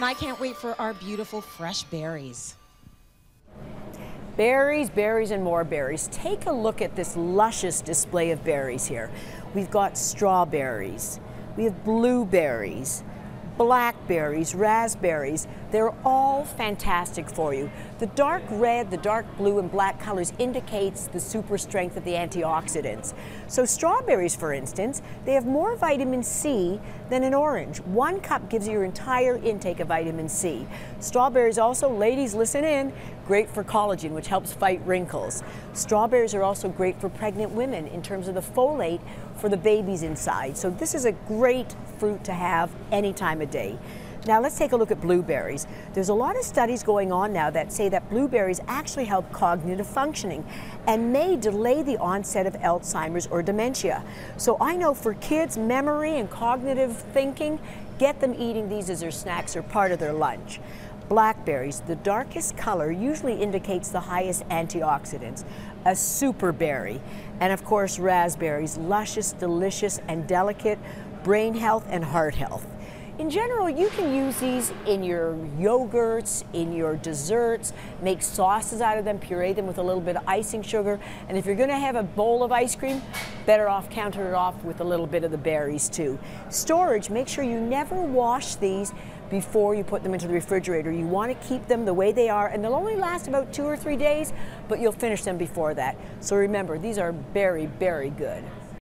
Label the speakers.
Speaker 1: and I can't wait for our beautiful fresh berries.
Speaker 2: Berries, berries, and more berries. Take a look at this luscious display of berries here. We've got strawberries, we have blueberries, blackberries, raspberries. They're all fantastic for you. The dark red, the dark blue, and black colors indicates the super strength of the antioxidants. So strawberries, for instance, they have more vitamin C than an orange. One cup gives you your entire intake of vitamin C. Strawberries also, ladies, listen in, great for collagen, which helps fight wrinkles. Strawberries are also great for pregnant women in terms of the folate for the babies inside. So this is a great fruit to have any time of day. Now let's take a look at blueberries. There's a lot of studies going on now that say that blueberries actually help cognitive functioning and may delay the onset of Alzheimer's or dementia. So I know for kids, memory and cognitive thinking, get them eating these as their snacks or part of their lunch. Blackberries, the darkest color usually indicates the highest antioxidants. A super berry. And of course, raspberries, luscious, delicious, and delicate, brain health and heart health. In general, you can use these in your yogurts, in your desserts, make sauces out of them, puree them with a little bit of icing sugar. And if you're gonna have a bowl of ice cream, better off counter it off with a little bit of the berries too. Storage, make sure you never wash these before you put them into the refrigerator. You want to keep them the way they are, and they'll only last about two or three days, but you'll finish them before that. So remember, these are very, very good.